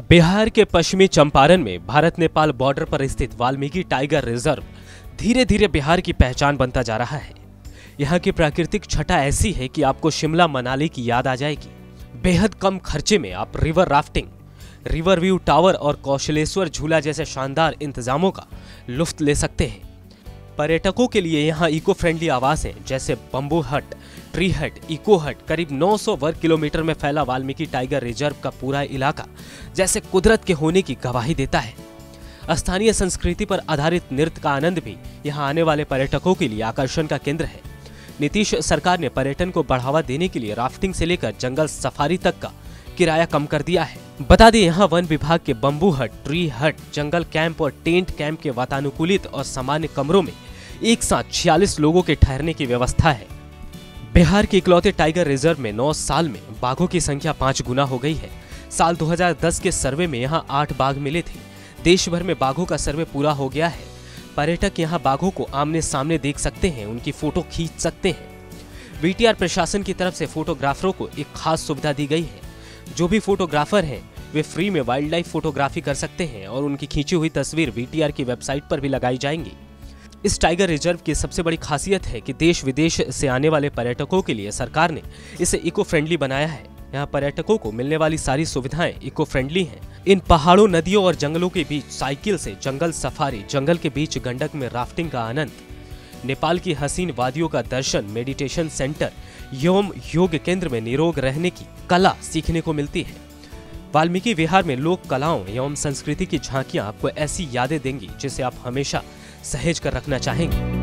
बिहार के पश्चिमी चंपारण में भारत नेपाल बॉर्डर पर स्थित वाल्मीकि टाइगर रिज़र्व धीरे धीरे बिहार की पहचान बनता जा रहा है। यहाँ की प्राकृतिक छटा ऐसी है कि आपको शिमला, मनाली की याद आ जाएगी। बेहद कम खर्चे में आप river rafting, river view tower और कौशलेश्वर झूला जैसे शानदार इंतजामों का लुफ्त ले सकते हैं। पर्यटकों के लिए यहाँ इको फ्रेंडली आवास हैं, जैसे बम्बू हट, ट्री हट, इको हट, करीब 900 वर्ग किलोमीटर में फैला वाल्मीकि टाइगर रिज़र्व का पूरा इलाका, जैसे कुदरत के होने की गवाही देता है। स्थानीय संस्कृति पर आधारित नृत्य का आनंद भी यहाँ आने वाले पर्यटकों के लिए आकर्षण का केंद्र है। नीतीश सरकार ने पर्यटन को बढ़ावा देने के लिए राफ्टिंग से लेकर जंगल सफारी तक का किराया कम कर दिया है। बता दें, यहाँ वन विभाग के bamboo hut, tree hut, jungle camp और टेंट कैंप के वातानुकूलित और सामान्य कमरों में एक साथ छियालीस लोगों के ठहरने की व्यवस्था है। बिहार के इकलौते टाइगर रिज़र्व में 9 साल में बाघों की संख्या पाँच गुना हो गई है। साल 2010 के सर्वे में यहाँ आठ बाघ मिले थे। देश भर में बाघों का सर्वे पूरा हो गया है। पर्यटक यहाँ बाघों को आमने सामने देख सकते हैं, उनकी फ़ोटो खींच सकते हैं। वीटीआर प्रशासन की तरफ़ से फोटोग्राफरों को एक खास सुविधा दी गई है। जो भी फोटोग्राफर हैं, वे फ्री में वाइल्ड लाइफ फोटोग्राफी कर सकते हैं और उनकी खींची हुई तस्वीर वीटीआर की वेबसाइट पर भी लगाई जाएँगी इस टाइगर रिज़र्व की सबसे बड़ी खासियत है कि देश विदेश से आने वाले पर्यटकों के लिए सरकार ने इसे इको फ्रेंडली बनाया है यहाँ पर्यटकों को मिलने वाली सारी सुविधाएँ इको फ्रेंडली हैं। इन पहाड़ों, नदियों और जंगलों के बीच साइकिल से जंगल सफारी जंगल के बीच गंडक में राफ्टिंग का आनंद नेपाल की हसीन वादियों का दर्शन मेडिटेशन सेंटर एवं योग केंद्र में निरोग रहने की कला सीखने को मिलती है। वाल्मीकि विहार में लोक कलाओं एवं संस्कृति की झांकियाँ आपको ऐसी यादें देंगी जिसे आप हमेशा सहेज कर रखना चाहेंगे।